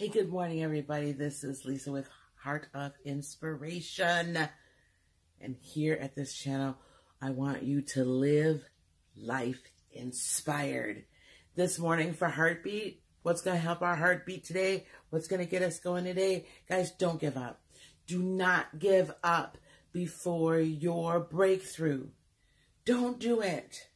Hey, good morning, everybody. This is Lisa with Heart of Inspiration. And here at this channel, I want you to live life inspired. This morning for Heartbeat, what's going to help our heartbeat today? What's going to get us going today? Guys, don't give up. Do not give up before your breakthrough. Don't do it.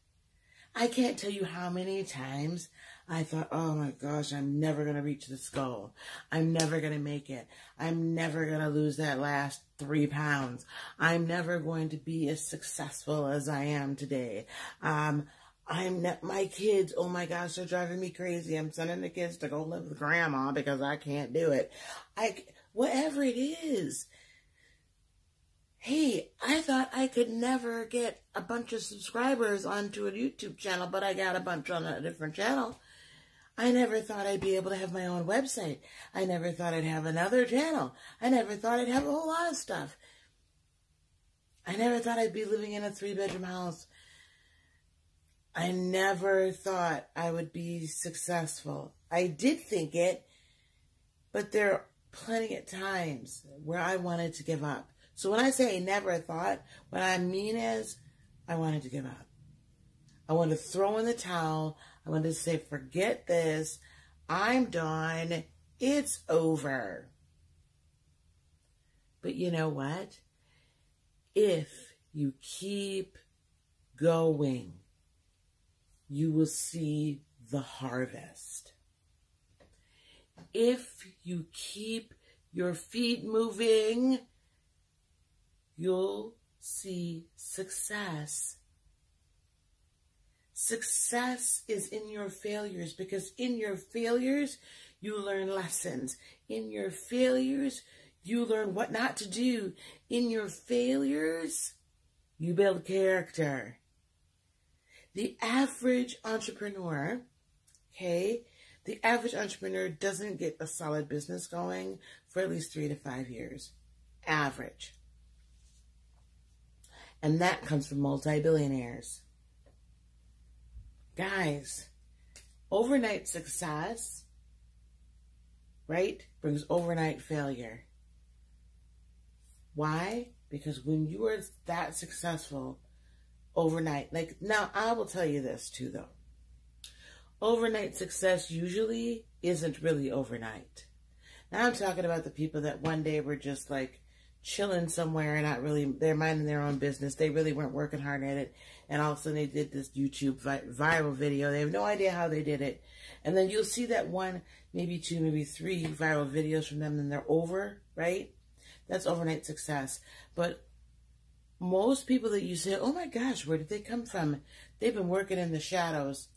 I can't tell you how many times I thought, oh my gosh, I'm never going to reach this goal. I'm never going to make it. I'm never going to lose that last three pounds. I'm never going to be as successful as I am today. Um, I'm not, my kids, oh my gosh, they're driving me crazy. I'm sending the kids to go live with grandma because I can't do it. I, whatever it is hey, I could never get a bunch of subscribers onto a YouTube channel, but I got a bunch on a different channel. I never thought I'd be able to have my own website. I never thought I'd have another channel. I never thought I'd have a whole lot of stuff. I never thought I'd be living in a three bedroom house. I never thought I would be successful. I did think it, but there are plenty of times where I wanted to give up. So when I say never thought, what I mean is I wanted to give up. I wanted to throw in the towel. I wanted to say, forget this. I'm done. It's over. But you know what? If you keep going, you will see the harvest. If you keep your feet moving, you'll see success. Success is in your failures because in your failures, you learn lessons. In your failures, you learn what not to do. In your failures, you build character. The average entrepreneur, okay, the average entrepreneur doesn't get a solid business going for at least three to five years. Average. And that comes from multi-billionaires. Guys, overnight success, right, brings overnight failure. Why? Because when you are that successful overnight, like now I will tell you this too though. Overnight success usually isn't really overnight. Now I'm talking about the people that one day were just like chilling somewhere and not really, they're minding their own business. They really weren't working hard at it. And all of a sudden they did this YouTube vi viral video. They have no idea how they did it. And then you'll see that one, maybe two, maybe three viral videos from them and they're over, right? That's overnight success. But most people that you say, oh my gosh, where did they come from? They've been working in the shadows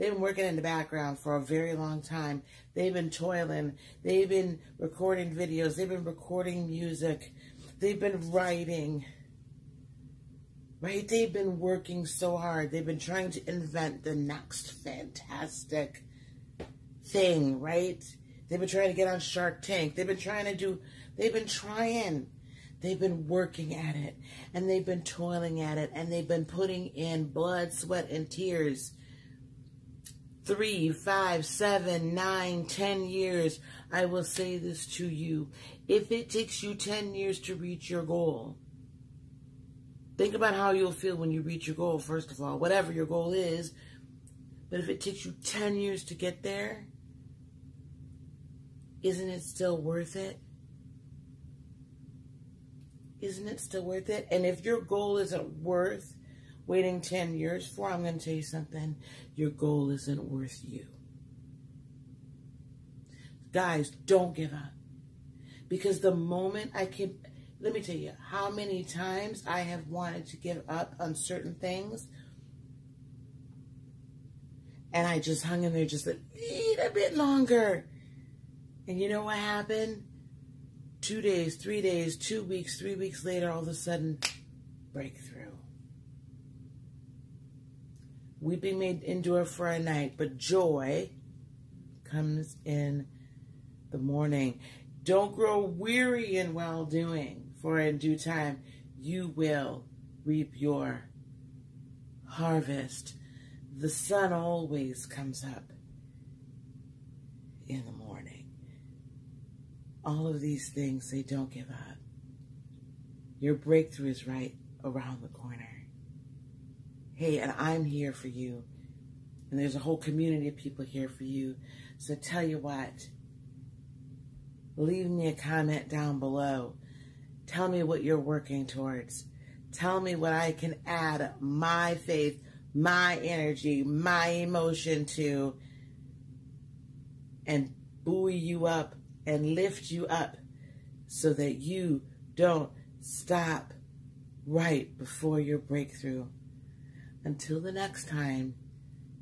They've been working in the background for a very long time. They've been toiling. They've been recording videos. They've been recording music. They've been writing. Right? They've been working so hard. They've been trying to invent the next fantastic thing, right? They've been trying to get on Shark Tank. They've been trying to do, they've been trying. They've been working at it and they've been toiling at it and they've been putting in blood, sweat, and tears three, five, seven, nine, ten years, I will say this to you. If it takes you 10 years to reach your goal, think about how you'll feel when you reach your goal, first of all, whatever your goal is. But if it takes you 10 years to get there, isn't it still worth it? Isn't it still worth it? And if your goal isn't worth waiting 10 years for, I'm going to tell you something. Your goal isn't worth you. Guys, don't give up. Because the moment I can, let me tell you how many times I have wanted to give up on certain things. And I just hung in there just a little bit longer. And you know what happened? Two days, three days, two weeks, three weeks later, all of a sudden, breakthrough. Weeping may endure for a night, but joy comes in the morning. Don't grow weary in well doing, for in due time you will reap your harvest. The sun always comes up in the morning. all of these things, they don't give up. Your breakthrough is right around the corner. Hey, and I'm here for you. And there's a whole community of people here for you. So tell you what, leave me a comment down below. Tell me what you're working towards. Tell me what I can add my faith, my energy, my emotion to, and buoy you up and lift you up so that you don't stop right before your breakthrough. Until the next time,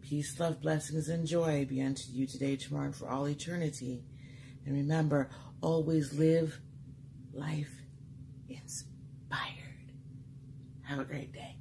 peace, love, blessings, and joy be unto you today, tomorrow, and for all eternity. And remember, always live life inspired. Have a great day.